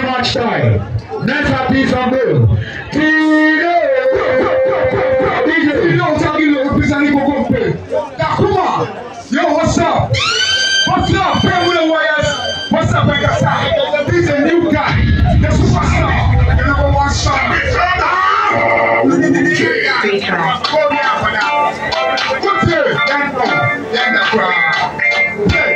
much time. Next up is on bill. Tino. DJ. Tino Tagilo representing Bogompe. Takuma. Yo, what's up? What's up, Pemule Warriors? What's up, Megasa? He's a new guy. The superstar. The number one star. Three tracks. Call me out for that. Good day. Yan no. Yan the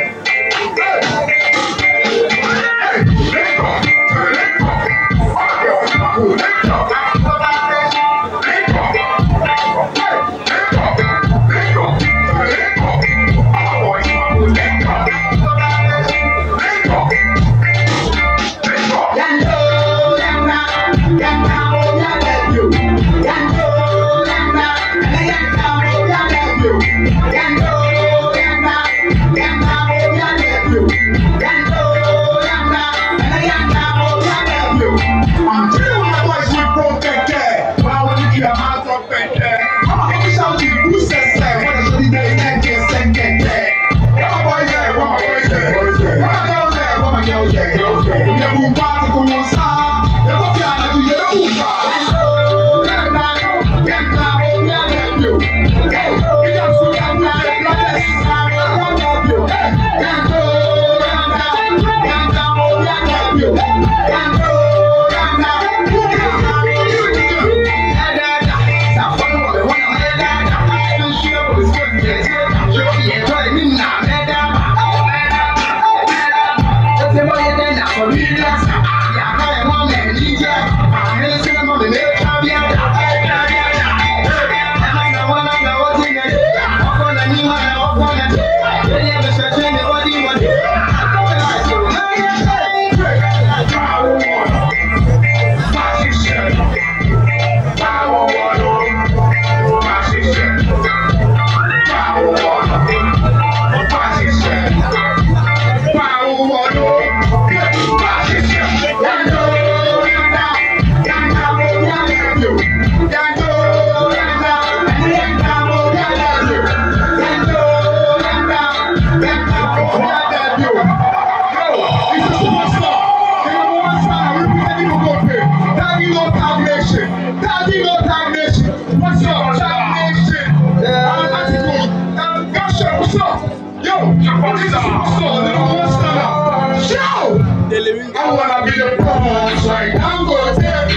Show! I wanna be the boss, right? I'm gonna tell.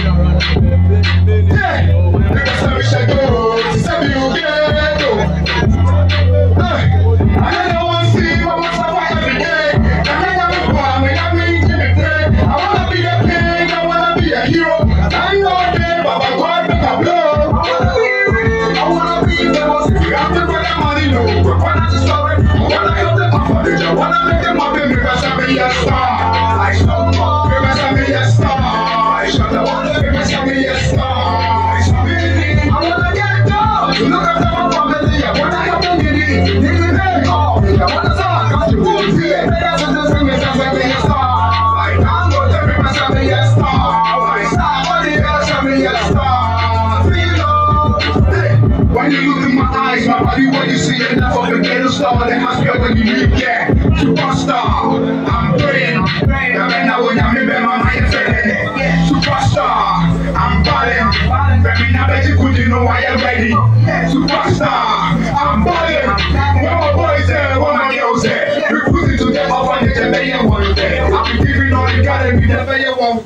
Yeah, nigga, tell me shake it, tell me you get it. Hey, I don't wanna see my what's up every day. I ain't got no problem, I mean, me day. I wanna be a king, I wanna be a hero. That, Baba God, make a blow. I wanna be the if you have to put that money, no. When I When you look in my eyes, my body, when you see enough of a ghetto star, they must be when you meet, yeah, superstar. I'm praying, I'm praying, I'm in now, I'm in my mind, superstar. I'm balling, Femi na bet you could you know I am ready. Superstar, I'm balling. Where my boys there, where my girls there. We put it together, find it, they ain't one there. I'm giving all the God, and we never you won't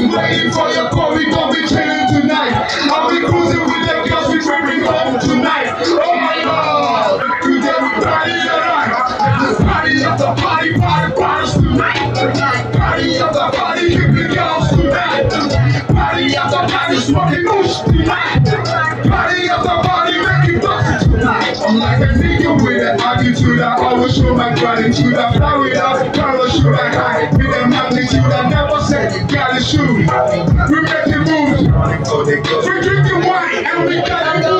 be waiting for your call. We gon' be chilling tonight. I'll be cruising with the girls. We will be home tonight. Oh my God. Today we party tonight. Party of the party, party, party tonight. Party of the party, keep the girls tonight. Party of the party, smoking moose tonight. Party of the party, making buses tonight. I'm like a nigga with a magnitude, I always show my gratitude. the fly without parachute, I high with a magnitude. I never said, gotta shoot. We making moves, we drink the wine, and we gotta move.